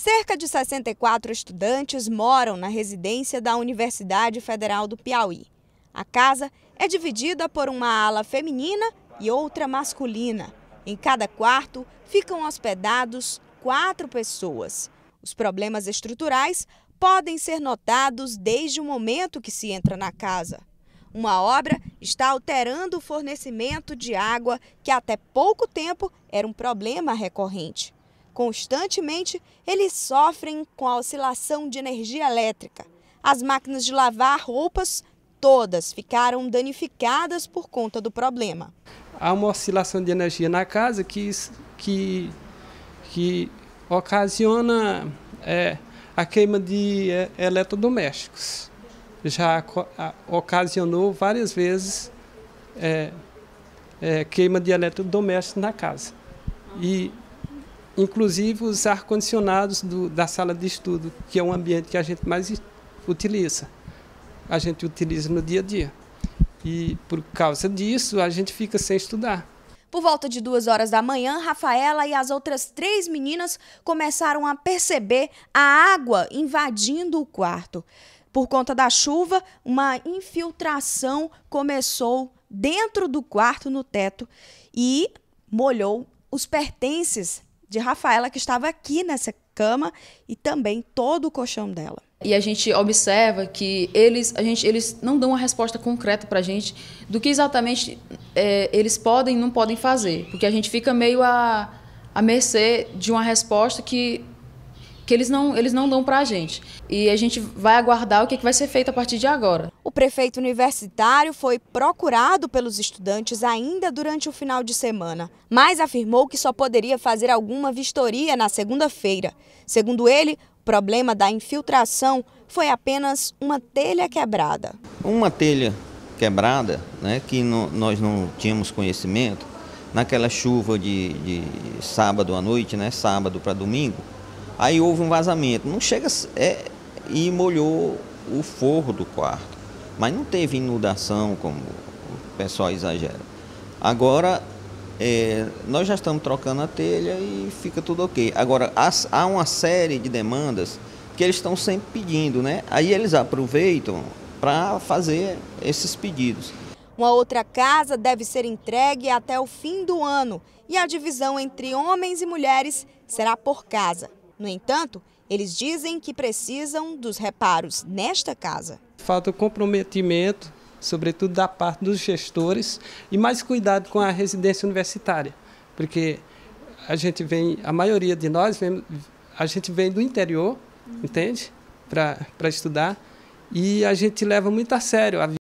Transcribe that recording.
Cerca de 64 estudantes moram na residência da Universidade Federal do Piauí. A casa é dividida por uma ala feminina e outra masculina. Em cada quarto ficam hospedados quatro pessoas. Os problemas estruturais podem ser notados desde o momento que se entra na casa. Uma obra está alterando o fornecimento de água que até pouco tempo era um problema recorrente. Constantemente, eles sofrem com a oscilação de energia elétrica. As máquinas de lavar roupas todas ficaram danificadas por conta do problema. Há uma oscilação de energia na casa que, que, que ocasiona é, a queima de é, eletrodomésticos. Já ocasionou várias vezes é, é, queima de eletrodomésticos na casa. E inclusive os ar-condicionados da sala de estudo, que é um ambiente que a gente mais utiliza. A gente utiliza no dia a dia. E por causa disso, a gente fica sem estudar. Por volta de duas horas da manhã, Rafaela e as outras três meninas começaram a perceber a água invadindo o quarto. Por conta da chuva, uma infiltração começou dentro do quarto, no teto, e molhou os pertences de Rafaela, que estava aqui nessa cama, e também todo o colchão dela. E a gente observa que eles, a gente, eles não dão uma resposta concreta para a gente do que exatamente é, eles podem e não podem fazer, porque a gente fica meio a, a mercê de uma resposta que que eles não, eles não dão para a gente. E a gente vai aguardar o que, que vai ser feito a partir de agora. O prefeito universitário foi procurado pelos estudantes ainda durante o final de semana, mas afirmou que só poderia fazer alguma vistoria na segunda-feira. Segundo ele, o problema da infiltração foi apenas uma telha quebrada. Uma telha quebrada, né, que não, nós não tínhamos conhecimento, naquela chuva de, de sábado à noite, né, sábado para domingo, Aí houve um vazamento. Não chega é, e molhou o forro do quarto. Mas não teve inundação, como o pessoal exagera. Agora, é, nós já estamos trocando a telha e fica tudo ok. Agora, há uma série de demandas que eles estão sempre pedindo, né? Aí eles aproveitam para fazer esses pedidos. Uma outra casa deve ser entregue até o fim do ano e a divisão entre homens e mulheres será por casa. No entanto, eles dizem que precisam dos reparos nesta casa. Falta comprometimento, sobretudo da parte dos gestores, e mais cuidado com a residência universitária, porque a gente vem, a maioria de nós, vem, a gente vem do interior, entende? Para estudar, e a gente leva muito a sério a